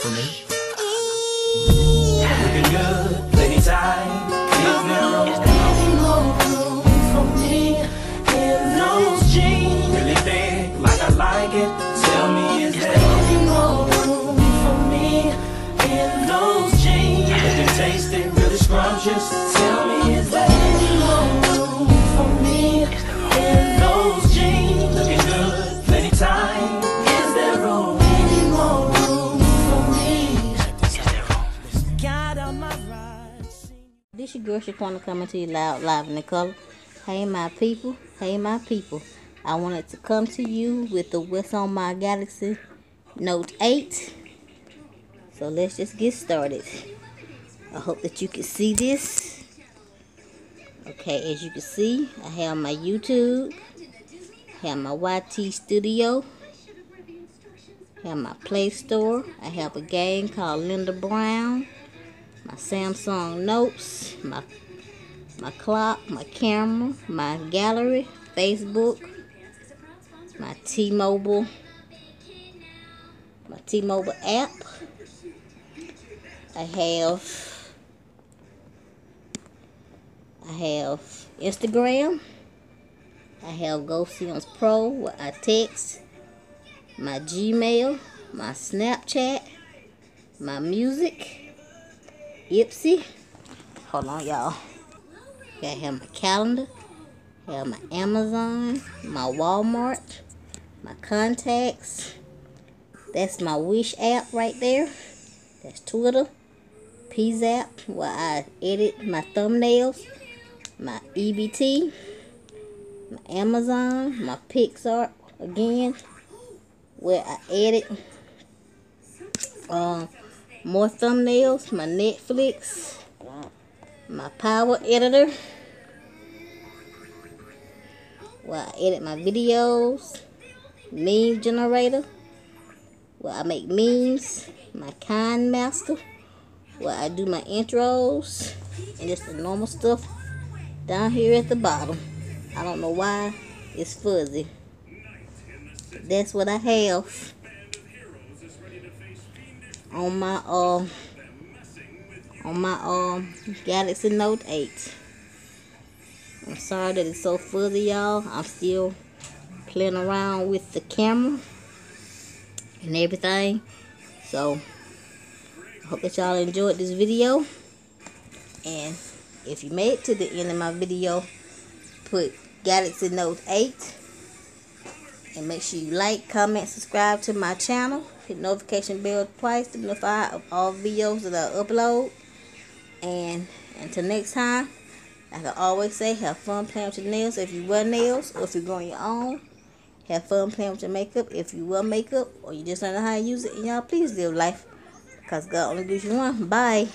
for me. Looking good, plenty time. Like it, tell me is there any more room for me in those jeans? Looking tasty, really scrumptious. Girl Shaquena coming to you loud, live in the color. Hey my people, hey my people. I wanted to come to you with the What's on My Galaxy Note 8. So let's just get started. I hope that you can see this. Okay, as you can see, I have my YouTube, I have my YT Studio, I have my Play Store. I have a game called Linda Brown, my Samsung Notes, my my clock, my camera, my gallery, Facebook, my T-Mobile, my T-Mobile app. I have I have Instagram. I have GO SMS Pro where I text, my Gmail, my Snapchat, my music, Ipsy. Hold on, y'all. I have my calendar, have my Amazon, my Walmart, my contacts. That's my Wish app right there. That's Twitter. piZap, where I edit my thumbnails, my EBT, my Amazon, my Pixar again, where I edit um, more thumbnails, my Netflix, my PowerDirector, where I edit my videos, meme generator, where I make memes, my KineMaster, where I do my intros, and just the normal stuff down here at the bottom. I don't know why it's fuzzy. That's what I have on my uh on my um Galaxy Note 8. I'm sorry that it's so fuzzy, y'all. I'm still playing around with the camera and everything. So, I hope that y'all enjoyed this video. And if you made it to the end of my video, put Galaxy Note 8. And make sure you like, comment, subscribe to my channel. Hit notification bell twice to notify of all videos that I upload. And until next time, like I always say, have fun playing with your nails if you wear nails or if you're growing your own. Have fun playing with your makeup if you wear makeup or you just don't know how to use it. And y'all, please live life because God only gives you one. Bye.